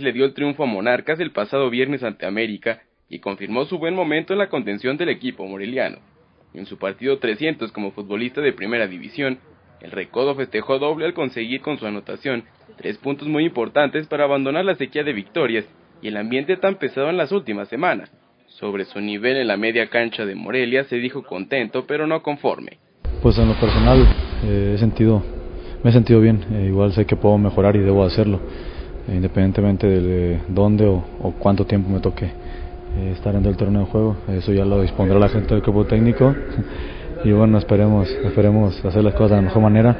Le dio el triunfo a Monarcas el pasado viernes ante América y confirmó su buen momento en la contención del equipo moreliano. En su partido 300 como futbolista de primera división, el Recodo festejó doble al conseguir con su anotación tres puntos muy importantes para abandonar la sequía de victorias y el ambiente tan pesado en las últimas semanas. Sobre su nivel en la media cancha de Morelia se dijo contento pero no conforme. Pues en lo personal eh, he sentido, me he sentido bien, eh, igual sé que puedo mejorar y debo hacerlo, independientemente de dónde o, cuánto tiempo me toque estar en el terreno de juego, eso ya lo dispondrá la gente del equipo técnico. Y bueno, esperemos, esperemos hacer las cosas de la mejor manera,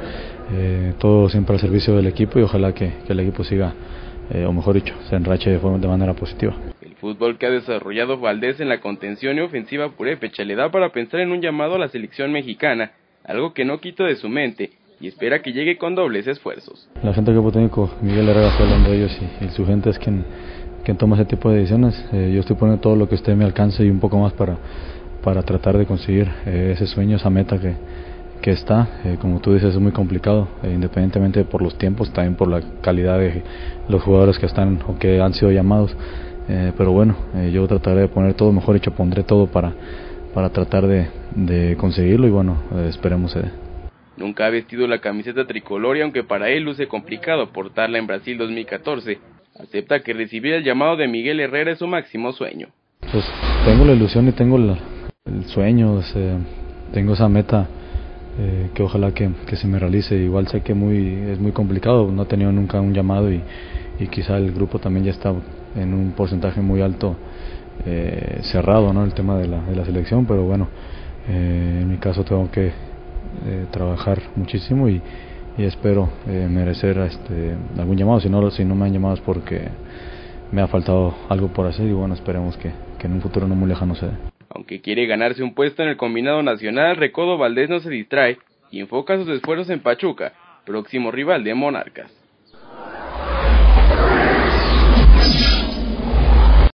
todo siempre al servicio del equipo y ojalá que, el equipo siga, o mejor dicho, se enrache de, forma, de manera positiva. Fútbol que ha desarrollado Valdés en la contención y ofensiva purépecha le da para pensar en un llamado a la selección mexicana, algo que no quita de su mente y espera que llegue con dobles esfuerzos. La gente que técnico, Miguel Herrera está hablando de ellos y, su gente es quien, quien toma ese tipo de decisiones. Eh, yo estoy poniendo todo lo que esté a mi alcance y un poco más para, para tratar de conseguir eh, ese sueño, esa meta que, que está. Eh, como tú dices, es muy complicado, independientemente por los tiempos, también por la calidad de los jugadores que están o que han sido llamados. Pero bueno, yo trataré de poner todo mejor hecho, pondré todo para, para tratar de, de conseguirlo y bueno, esperemos Nunca ha vestido la camiseta tricolor y aunque para él luce complicado portarla en Brasil 2014, acepta que recibir el llamado de Miguel Herrera es su máximo sueño. Pues tengo la ilusión y tengo el sueño, tengo esa meta que ojalá que, que, se me realice. Igual sé que muy, es muy complicado, no he tenido nunca un llamado y, y quizá el grupo también ya está en un porcentaje muy alto eh, cerrado ¿no? el tema de la, de la selección, pero bueno, eh, en mi caso tengo que eh, trabajar muchísimo y, y espero merecer este, algún llamado, si no, si no me han llamado es porque me ha faltado algo por hacer y bueno, esperemos que, que en un futuro no muy lejano se. Aunque quiere ganarse un puesto en el combinado nacional, Recodo Valdés no se distrae y enfoca sus esfuerzos en Pachuca, próximo rival de Monarcas.